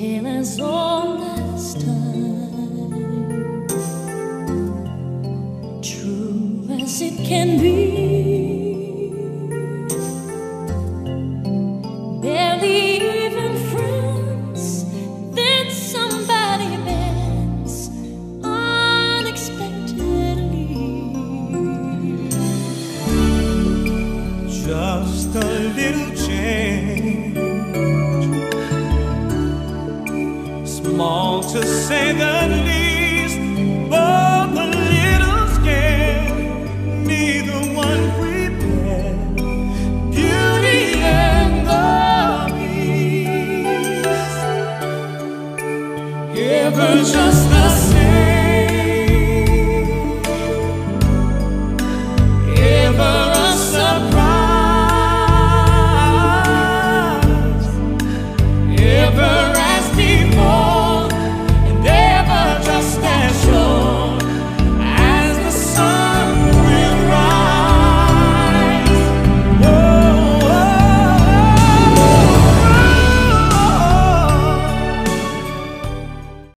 still as old as time, true as it can be. Barely even friends, then somebody bends unexpectedly. Just a little. Small to say the least, both a little scared, neither one prepared. Beauty and the Beast, ever just the same.